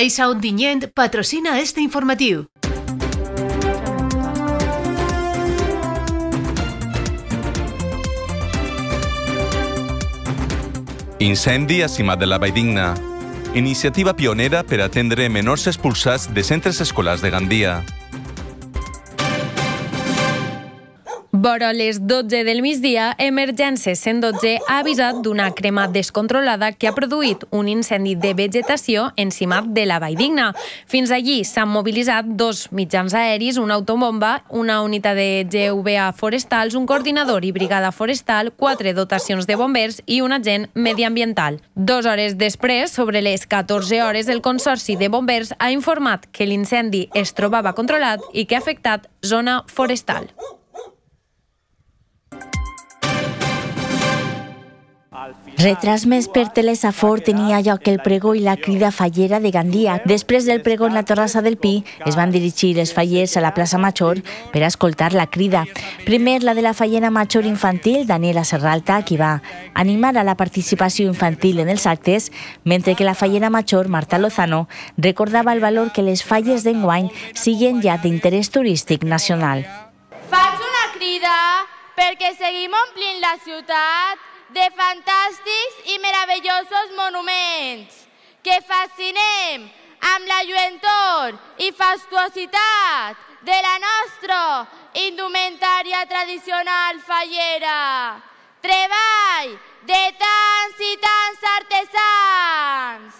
Caixa Ontinyent patrocina este informatiu. Incendi a Cimat de la Valldigna. Iniciativa pionera per atendre menors expulsats de centres escolars de Gandia. Vora les 12 del migdia, Emergències 112 ha avisat d'una crema descontrolada que ha produït un incendi de vegetació en cimat de la Valldigna. Fins allí s'han mobilitzat dos mitjans aeris, una autobomba, una unitat de GVA forestals, un coordinador i brigada forestal, quatre dotacions de bombers i un agent mediambiental. Dos hores després, sobre les 14 hores, el Consorci de Bombers ha informat que l'incendi es trobava controlat i que ha afectat zona forestal. Retransmès per Telesafor tenia lloc el pregó i la crida fallera de Gandia. Després del pregó en la terrassa del Pi, es van dirigir els fallers a la plaça Major per escoltar la crida. Primer, la de la fallera Major infantil, Daniela Serralta, qui va animar a la participació infantil en els actes, mentre que la fallera Major, Marta Lozano, recordava el valor que les falles d'enguany siguen ja d'interès turístic nacional. Faig una crida perquè seguim omplint la ciutat de fantàstics i meravellosos monuments que fascinem amb la lluentor i fastuositat de la nostra indumentària tradicional fallera. Treball de tants i tants artesans.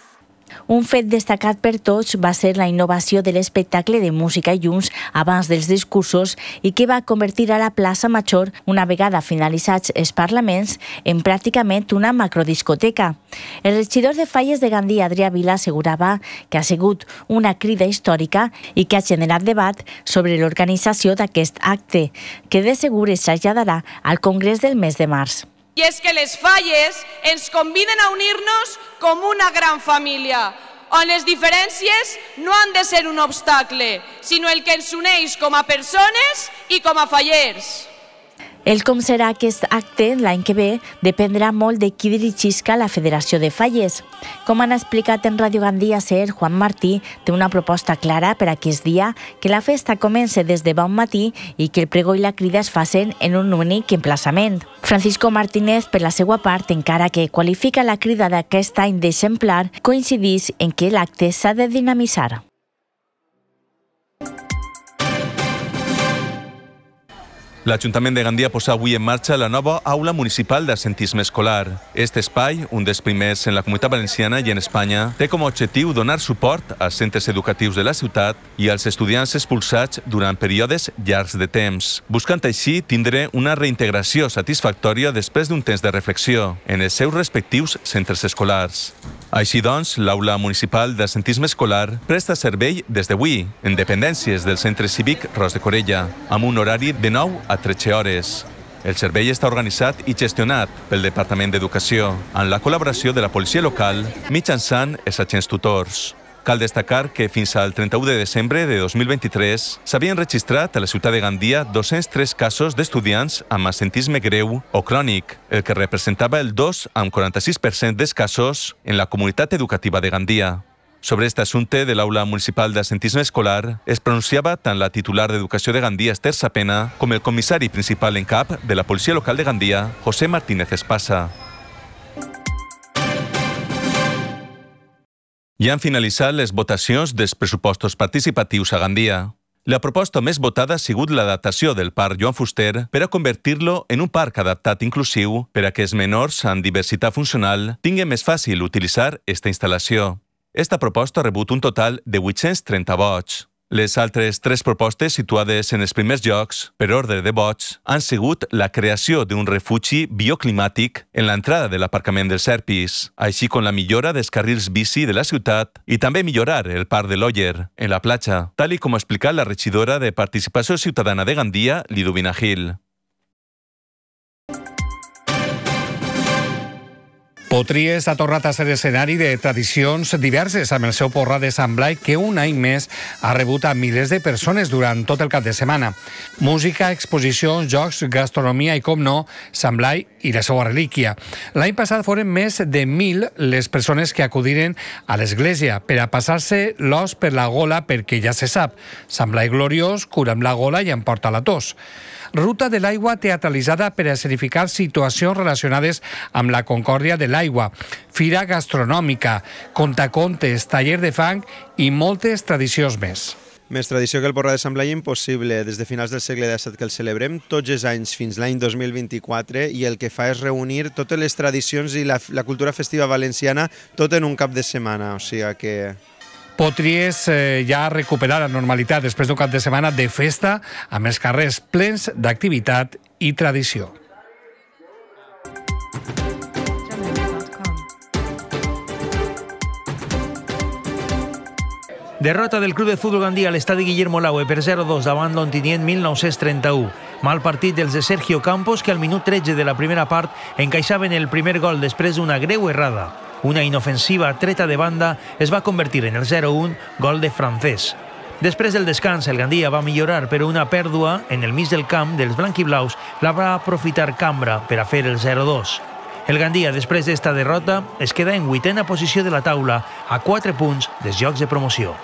Un fet destacat per tots va ser la innovació de l'espectacle de música i llums abans dels discursos i que va convertir a la plaça Major, una vegada finalitzats els parlaments, en pràcticament una macrodiscoteca. El regidor de Falles de Gandia, Adrià Vila, assegurava que ha sigut una crida històrica i que ha generat debat sobre l'organització d'aquest acte, que de segur es traslladarà al Congrés del mes de març. I és que les falles ens conviden a unir-nos com una gran família, on les diferències no han de ser un obstacle, sinó el que ens uneix com a persones i com a fallers. El com serà aquest acte l'any que ve dependrà molt de qui dirigisca la Federació de Falles. Com han explicat en Radio Gandia Ser, Juan Martí té una proposta clara per aquest dia que la festa comença des de bon matí i que el pregó i la crida es facin en un únic emplaçament. Francisco Martínez, per la seva part, encara que qualifica la crida d'aquest any d'exemplar, coincidís en que l'acte s'ha de dinamitzar. L'Ajuntament de Gandia posa avui en marxa la nova aula municipal d'assentisme escolar. Este espai, un dels primers en la comunitat valenciana i en Espanya, té com a objectiu donar suport als centres educatius de la ciutat i als estudiants expulsats durant períodes llargs de temps, buscant així tindre una reintegració satisfactòria després d'un temps de reflexió en els seus respectius centres escolars. Així doncs, l'aula municipal d'assentisme escolar presta servei des d'avui, en dependències del centre cívic Ros de Corella, amb un horari de 9 a 13 hores. El servei està organitzat i gestionat pel Departament d'Educació, amb la col·laboració de la policia local mitjançant els agents tutors. Cal destacar que fins al 31 de desembre de 2023 s'havien registrat a la ciutat de Gandia 203 casos d'estudiants amb assentisme greu o crònic, el que representava el 2 amb 46% dels casos en la comunitat educativa de Gandia. Sobre este assumpte de l'aula municipal d'assentisme escolar es pronunciava tant la titular d'Educació de Gandia, Esther Sapena, com el comissari principal en cap de la policia local de Gandia, José Martínez Espasa. Ja han finalitzat les votacions dels pressupostos participatius a Gandia. La proposta més votada ha sigut l'adaptació del parc Joan Fuster per a convertir-lo en un parc adaptat inclusiu per a que els menors amb diversitat funcional tinguin més fàcil utilitzar esta instal·lació. Esta proposta ha rebut un total de 830 vots. Les altres tres propostes situades en els primers llocs, per ordre de vots, han sigut la creació d'un refugi bioclimàtic en l'entrada de l'aparcament dels Serpis, així com la millora dels carrils bici de la ciutat i també millorar el parc de l'Oyer, en la platja, tal i com ha explicat la regidora de Participació Ciutadana de Gandia, Liduvina Gil. Potries ha tornat a ser escenari de tradicions diverses amb el seu porrà de Sant Blai que un any més ha rebut a milers de persones durant tot el cap de setmana. Música, exposicions, jocs, gastronomia i, com no, Sant Blai i la seva relíquia. L'any passat foren més de mil les persones que acudiren a l'església per a passar-se l'os per la gola perquè ja se sap. Sant Blai gloriós cura amb la gola i emporta la tos. Ruta de l'aigua teatralitzada per a escenificar situacions relacionades amb la concòrdia de l'aigua, fira gastronòmica, contacontes, taller de fang i moltes tradicions més. Més tradició que el Porrà de Sant Blai impossible. Des de finals del segle XVII que el celebrem tots els anys fins l'any 2024 i el que fa és reunir totes les tradicions i la, la cultura festiva valenciana tot en un cap de setmana. O sigui que Potries eh, ja recuperar la normalitat després d'un cap de setmana de festa amb els carrers plens d'activitat i tradició. Derrota del Club de Fútbol Gandía a l'estadi Guillermo Laue per 0-2 davant l'Ontinient 1931. Mal partit dels de Sergio Campos que al minut 13 de la primera part encaixaven el primer gol després d'una greu errada. Una inofensiva treta de banda es va convertir en el 0-1 gol de francès. Després del descans, el Gandia va millorar, però una pèrdua en el mig del camp dels blanquiblaus la va aprofitar Cambra per a fer el 0-2. El Gandia, després d'esta derrota, es queda en vuitena posició de la taula, a 4 punts dels jocs de promoció.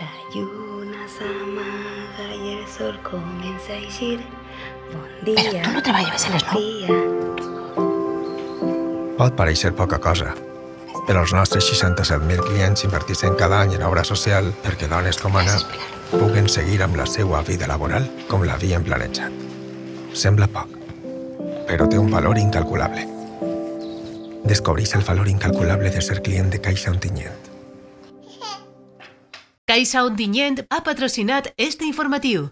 La lluna s'amaga i el sol comença a eixir. Bon dia. Però tu no treballes a les 9. Pot pareixer poca cosa, però els nostres 67.000 clients inverteixen cada any en obra social perquè dones com Anna puguen seguir amb la seva vida laboral com l'havien planejat. Sembla poc, però té un valor incalculable. Descobreix el valor incalculable de ser client de Caixa Ontinyent. Caixa Ontinyent ha patrocinat este informatiu.